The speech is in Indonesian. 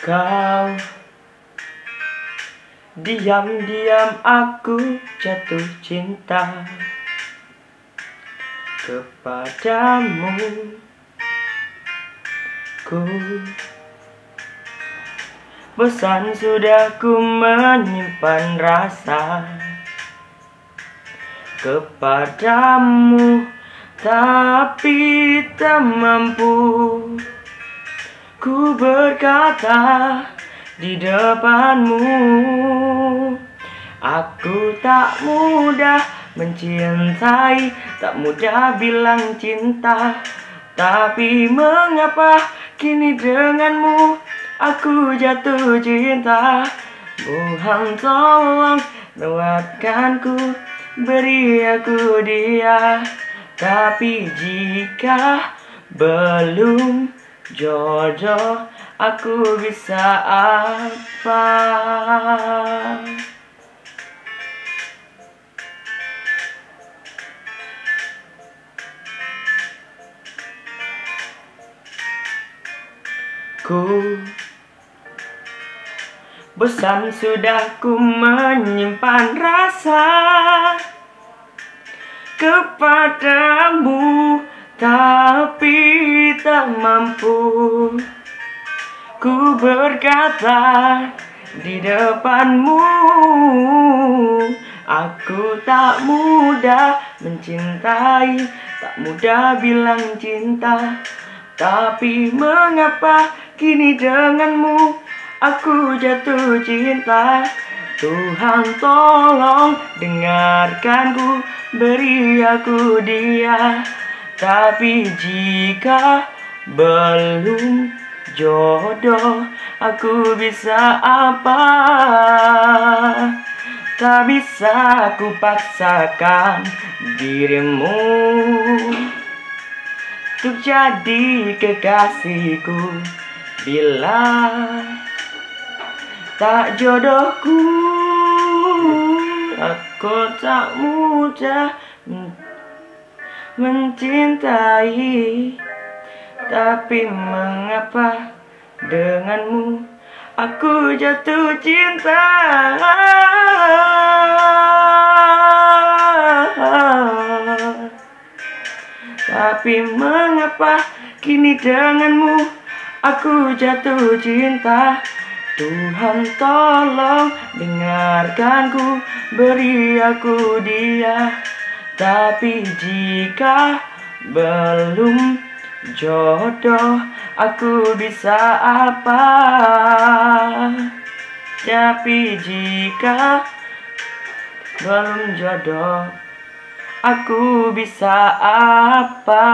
Kau Diam-diam aku jatuh cinta Kepadamu. Ku Bosan sudah ku menyimpan rasa Kepadamu Tapi tak mampu Ku berkata di depanmu Aku tak mudah mencintai Tak mudah bilang cinta. Tapi mengapa kini denganmu Aku jatuh cinta? Tuhan tolong lewatkanku Beri aku dia. Tapi jika belum jodoh Aku bisa apa? Ku Bosan sudah ku menyimpan rasa Kepadamu Tapi tak mampu. Ku berkata di depanmu Aku tak mudah mencintai. Tak mudah bilang cinta Tapi mengapa kini denganmu Aku jatuh cinta? Tuhan tolong dengarkanku Beri aku dia. Tapi jika belum jodoh Aku bisa apa? Tak bisa aku paksakan dirimu Untuk jadi kekasihku Bila tak jodohku. Aku tak mudah mencintai tapi mengapa denganmu aku jatuh cinta? Tapi mengapa kini denganmu aku jatuh cinta? Tuhan tolong dengarkanku beri aku dia. Tapi jika belum jodoh aku bisa apa? Tapi jika belum jodoh aku bisa apa